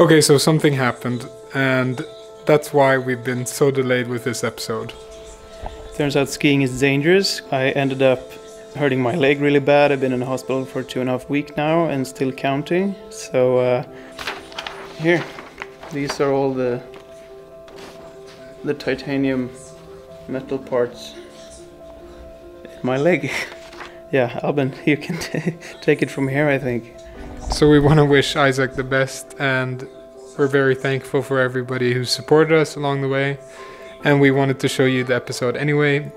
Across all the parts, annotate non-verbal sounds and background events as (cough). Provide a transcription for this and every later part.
Okay, so something happened, and that's why we've been so delayed with this episode. Turns out skiing is dangerous. I ended up hurting my leg really bad. I've been in the hospital for two and a half weeks now and still counting. So, uh, here, these are all the the titanium metal parts in my leg. (laughs) yeah, Albin, (laughs) you can (laughs) take it from here, I think. So we want to wish Isak the best, and we're very thankful for everybody who supported us along the way. And we wanted to show you the episode anyway.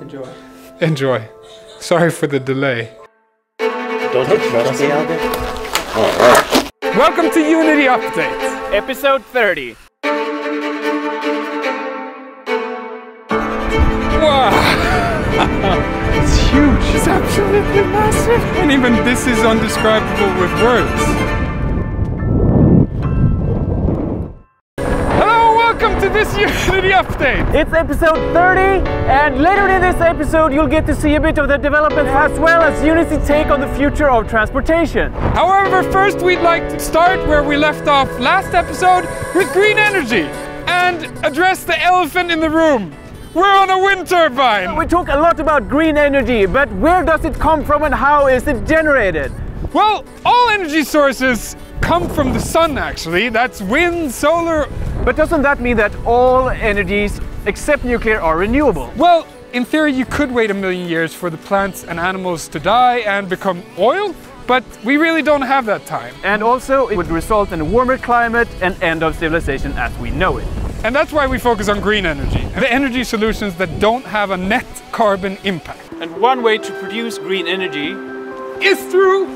Enjoy. Enjoy. Sorry for the delay. Welcome to Uniti Update. Episode 30. Wow! (laughs) It's absolutely massive. And even this is undescribable with words. Hello, welcome to this Uniti update. It's episode 30, and later in this episode, you'll get to see a bit of the development as well as Uniti take on the future of transportation. However, first we'd like to start where we left off last episode with green energy and address the elephant in the room. We're on a wind turbine. We talk a lot about green energy, but where does it come from and how is it generated? Well, all energy sources come from the sun actually. That's wind, solar. But doesn't that mean that all energies except nuclear are renewable? Well, in theory, you could wait a million years for the plants and animals to die and become oil, but we really don't have that time. And also, it would result in a warmer climate and end of civilization as we know it. And that's why we focus on green energy, the energy solutions that don't have a net carbon impact. And one way to produce green energy Is through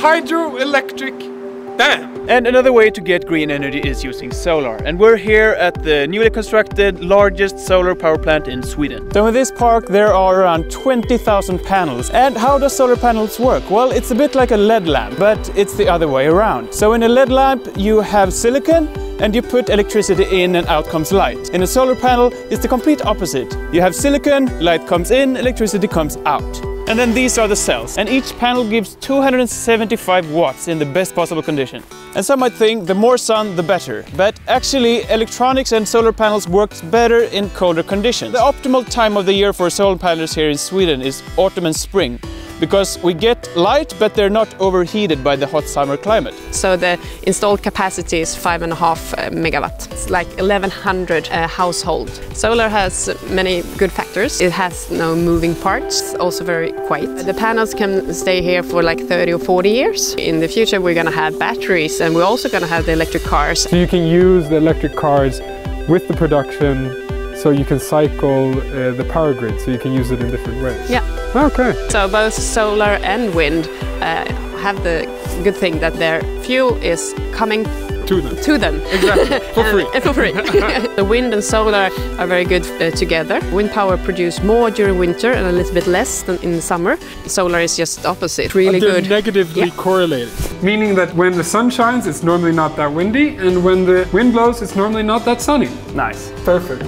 hydroelectric dam. And another way to get green energy is using solar. And we're here at the newly constructed largest solar power plant in Sweden. So in this park there are around 20,000 panels. And how does solar panels work? Well, it's a bit like a LED lamp, but it's the other way around. So in a LED lamp you have silicon and you put electricity in and out comes light. In a solar panel it's the complete opposite. You have silicon, light comes in, electricity comes out. And then these are the cells. And each panel gives 275 watts in the best possible condition. And some might think the more sun, the better. But actually, electronics and solar panels works better in colder conditions. The optimal time of the year for solar panels here in Sweden is autumn and spring. Because we get light, but they're not overheated by the hot summer climate. So the installed capacity is five and a half uh, megawatt. It's like 1100 uh, household. Solar has many good factors. It has no moving parts, it's also very quiet. The panels can stay here for like 30 or 40 years. In the future we're going to have batteries and we're also going to have the electric cars. So you can use the electric cars with the production so you can cycle uh, the power grid so you can use it in different ways. Yeah. Okay. So both solar and wind uh, have the good thing that their fuel is coming To them. to them. Exactly. (laughs) For free. And- for free. (laughs) (laughs) the wind and solar are very good uh, together. Wind power produce more during winter and a little bit less than in the summer. Solar is just opposite. Really They're good. negatively Yeah. correlated. Meaning that when the sun shines, it's normally not that windy, and when the wind blows, it's normally not that sunny. Nice. Perfect.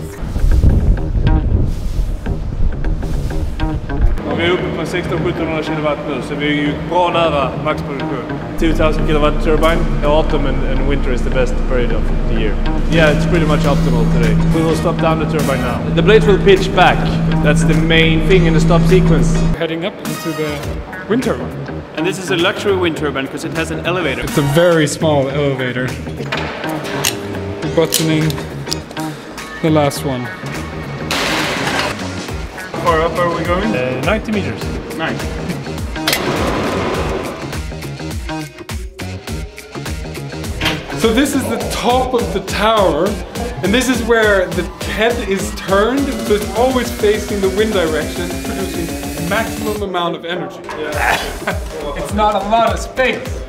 Och vi är uppe på 1600-1700 kilowatt nu, så vi är ju bra nära maxproduktion. 2000 kilowatt turbine. Autumn and, and winter is the best period of the year. Yeah, it's pretty much optimal today. We will stop down the turbine now. The blades will pitch back. That's the main thing in the stop sequence. Heading up into the wind turbine. And this is a luxury wind turbine because it has an elevator. It's a very small elevator. We're buttoning the last one. How far up are we going? Uh, 90 meters. Nice. So this is the top of the tower, and this is where the head is turned, so it's always facing the wind direction, producing maximum amount of energy. (laughs) it's not a lot of space.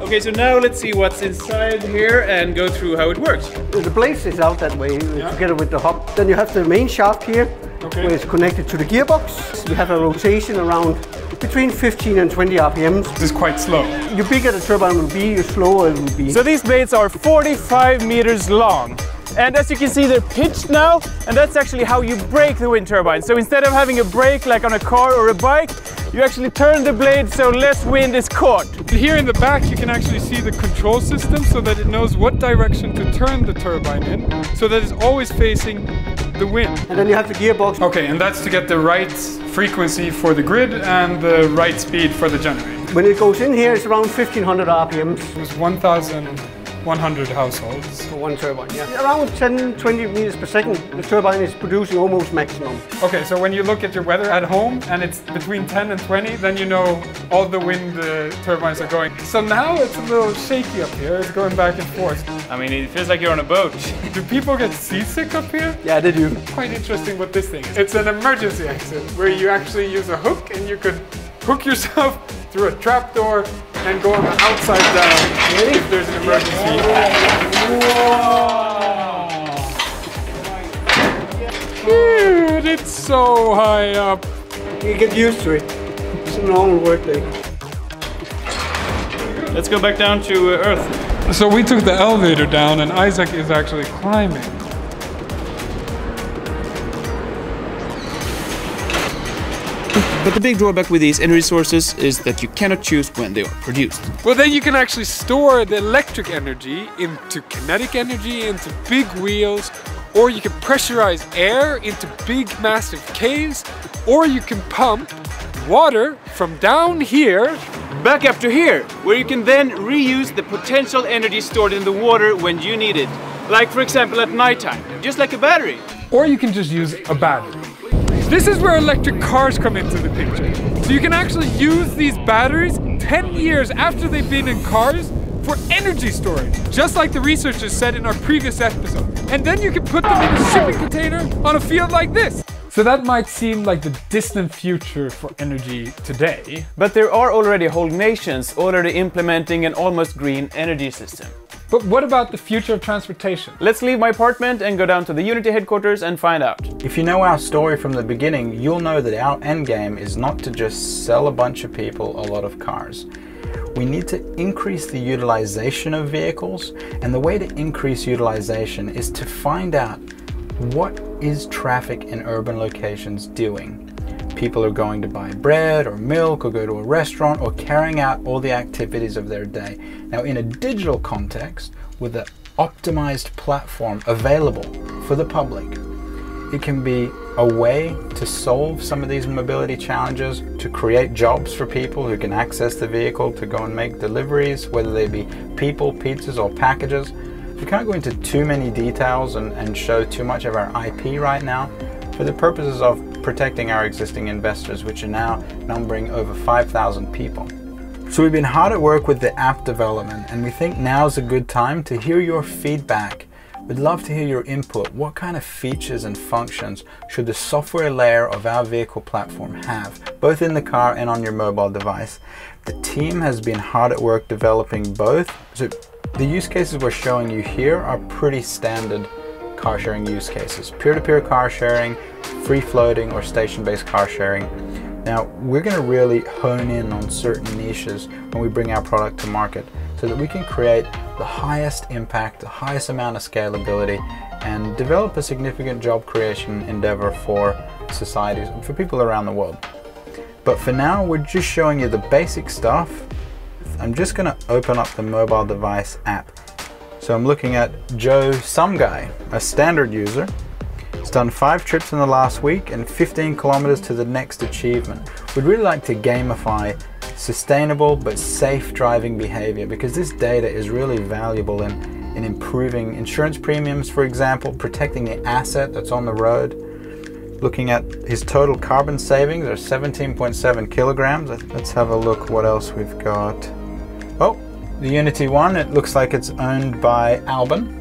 Okay, so now let's see what's inside here and go through how it works. The blade is out that way together with the hub. Then you have the main shaft here, Okay. where it's connected to the gearbox. You have a rotation around between 15 and 20 RPMs. This is quite slow. The bigger the turbine will be, the slower it will be. So these blades are 45 meters long. And as you can see, they're pitched now, and that's actually how you brake the wind turbine. So instead of having a brake like on a car or a bike, you actually turn the blade so less wind is caught. Here in the back you can actually see the control system so that it knows what direction to turn the turbine in so that it's always facing the wind. And then you have the gearbox. Okay, and that's to get the right frequency for the grid and the right speed for the generator. When it goes in here, it's around 1500 RPMs It was 1,100 households. for one turbine. Yeah. Around 10, 20 meters per second, the turbine is producing almost maximum. Okay, so when you look at your weather at home and it's between 10 and 20, then you know all the wind uh, turbines are going. So now it's a little shaky up here, it's going back and forth. I mean, it feels like you're on a boat. (laughs) Do people get seasick up here? Yeah, they do. Quite interesting what this thing is. It's an emergency exit where you actually use a hook and you could hook yourself (laughs) through a trapdoor and go on the outside down if there's an emergency. Dude, it's so high up. You get used to it. It's a normal workday. Let's go back down to uh, Earth. So we took the elevator down and Isak is actually climbing. But the big drawback with these energy sources is that you cannot choose when they are produced. Well, then you can actually store the electric energy into kinetic energy, into big wheels, or you can pressurize air into big massive caves, or you can pump water from down here Back up to here, where you can then reuse the potential energy stored in the water when you need it. Like for example at nighttime, just like a battery. or you can just use a battery. This is where electric cars come into the picture. So you can actually use these batteries 10 years after they've been in cars for energy storage, just like the researchers said in our previous episode. And then you can put them in a shipping container on a field like this. So that might seem like the distant future for energy today. But there are already whole nations already implementing an almost green energy system. But what about the future of transportation? Let's leave my apartment and go down to the Uniti headquarters and find out. If you know our story from the beginning, you'll know that our end game is not to just sell a bunch of people a lot of cars. We need to increase the utilization of vehicles, and the way to increase utilization is to find out what is traffic in urban locations doing. People are going to buy bread or milk or go to a restaurant or carrying out all the activities of their day. Now, in a digital context, with an optimized platform available for the public, it can be a way to solve some of these mobility challenges, to create jobs for people who can access the vehicle to go and make deliveries, whether they be people, pizzas, or packages. We can't go into too many details and, and show too much of our IP right now for the purposes of protecting our existing investors, which are now numbering over 5,000 people. So we've been hard at work with the app development, and we think now's a good time to hear your feedback. We'd love to hear your input. What kind of features and functions should the software layer of our vehicle platform have, both in the car and on your mobile device? The team has been hard at work developing both. So the use cases we're showing you here are pretty standard car sharing use cases. Peer-to-peer car sharing, free floating or station-based car sharing. Now, we're going to really hone in on certain niches when we bring our product to market so that we can create the highest impact, the highest amount of scalability, and develop a significant job creation endeavor for societies and for people around the world. But for now, we're just showing you the basic stuff. I'm just going to open up the mobile device app. So I'm looking at Joe Some Guy, a standard user. He's done five trips in the last week and 15 kilometers to the next achievement. We'd really like to gamify sustainable but safe driving behavior because this data is really valuable in, in improving insurance premiums, for example, protecting the asset that's on the road. Looking at his total carbon savings are 17.7 kilograms. Let's have a look what else we've got. Oh, the Uniti one, it looks like it's owned by Albin.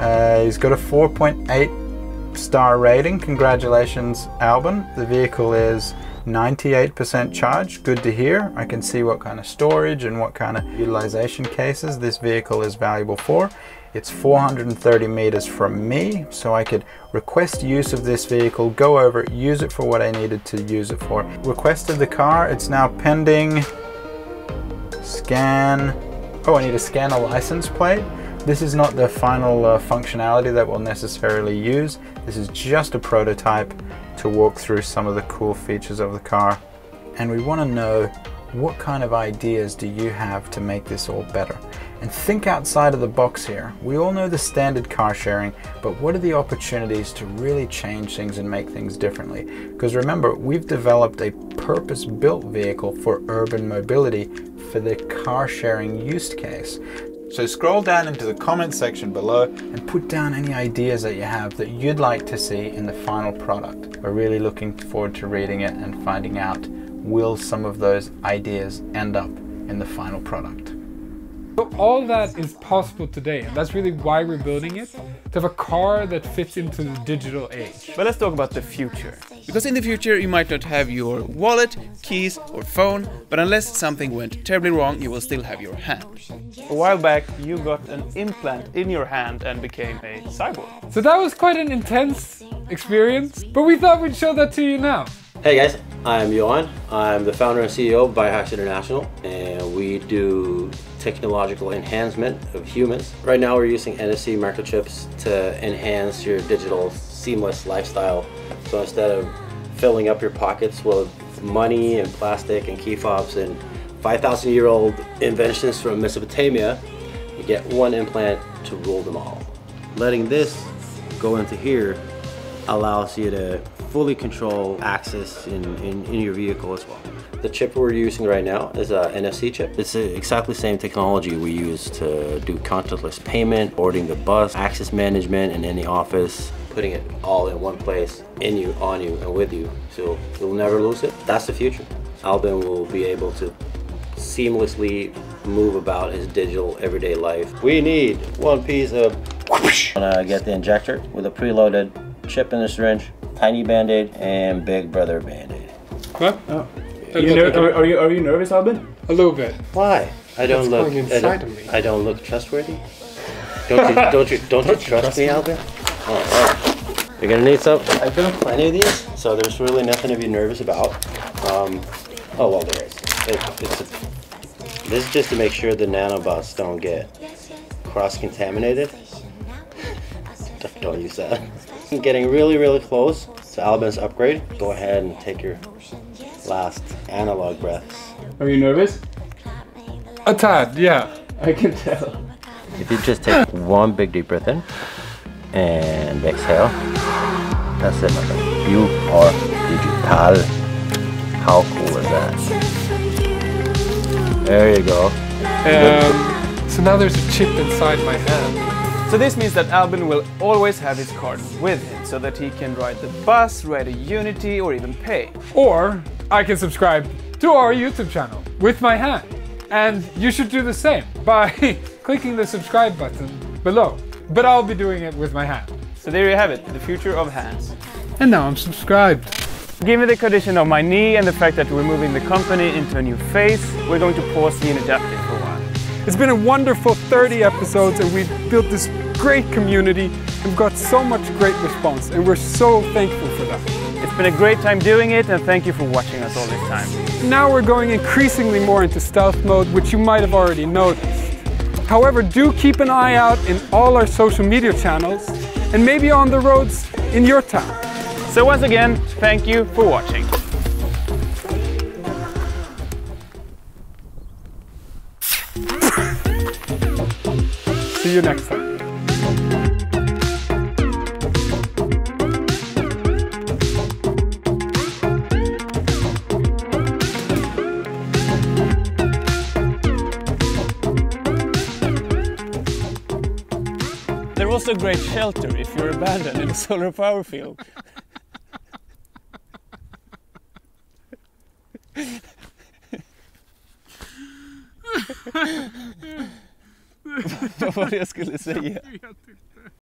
Uh, he's got a 4.8 star rating. Congratulations, Albin. The vehicle is 98% charged. Good to hear. I can see what kind of storage and what kind of utilization cases this vehicle is valuable for. It's 430 meters from me, so I could request use of this vehicle, go over it, use it for what I needed to use it for. Requested the car, it's now pending. Scan. Oh, I need to scan a license plate. This is not the final uh, functionality that we'll necessarily use. This is just a prototype to walk through some of the cool features of the car. And we want to know what kind of ideas do you have to make this all better? And think outside of the box here. We all know the standard car sharing, but what are the opportunities to really change things and make things differently? Because remember, we've developed a purpose built vehicle for urban mobility for the car sharing use case. So scroll down into the comment section below and put down any ideas that you have that you'd like to see in the final product. We're really looking forward to reading it and finding out will some of those ideas end up in the final product. So all that is possible today, and that's really why we're building it, to have a car that fits into the digital age. But let's talk about the future. Because in the future you might not have your wallet, keys or phone, but unless something went terribly wrong you will still have your hand. A while back you got an implant in your hand and became a cyborg. So that was quite an intense experience, but we thought we'd show that to you now. Hey guys, I'm Johan. I'm the founder and CEO of Biohax International, and we do technological enhancement of humans. Right now, we're using NFC microchips to enhance your digital seamless lifestyle. So instead of filling up your pockets with money and plastic and key fobs and 5,000 year old inventions from Mesopotamia, you get one implant to rule them all. Letting this go into here allows you to fully control access in, in, in, your vehicle as well. The chip we're using right now is a NFC chip. It's exactly the same technology we use to do contactless payment, boarding the bus, access management in any office, putting it all in one place, in you, on you, and with you. So you'll never lose it. That's the future. Albin will be able to seamlessly move about his digital everyday life. We need one piece of I'm Gonna get the injector with a preloaded chip in the syringe, tiny band-aid, and big brother band-aid. What? Oh. Are you, are, are, you, are you nervous, Albin? A little bit. Why? I don't That's look. going I don't, of me. I don't look trustworthy. Don't you? (laughs) Don't you? Don't, you trust, me, Albin? Oh, all right. You're gonna need some. I've done plenty of these, so there's really nothing to be nervous about. Um, oh well, there is. It, it's a, this is just to make sure the nanobots don't get cross-contaminated. (laughs) don't use that. (laughs) Getting really, really close to Albin's upgrade. Go ahead and take your last analog breaths. Are you nervous? A tad, yeah. I can tell. If you just take one big deep breath in and exhale, that's it, my. You are digital. How cool is that? There you go. Um, so now there's a chip inside my hand. So this means that Albin will always have his card with him so that he can ride the bus, ride a Uniti or even pay. Or I can subscribe to our YouTube channel with my hand. And you should do the same by (laughs) clicking the subscribe button below. But I'll be doing it with my hand. So there you have it, the future of hands. And now I'm subscribed. Given the condition of my knee and the fact that we're moving the company into a new phase, we're going to pause the update for a while. It's been a wonderful 30 episodes and we've built this great community. We've got so much great response and we're so thankful for that. It's been a great time doing it and thank you for watching us all this time. Now we're going increasingly more into stealth mode, which you might have already noticed. However, do keep an eye out in all our social media channels and maybe on the roads in your town. So once again, thank you for watching. See you next time. A great shelter if you're abandoned in a solar power field. (laughs) (laughs) Vad var det jag skulle säga?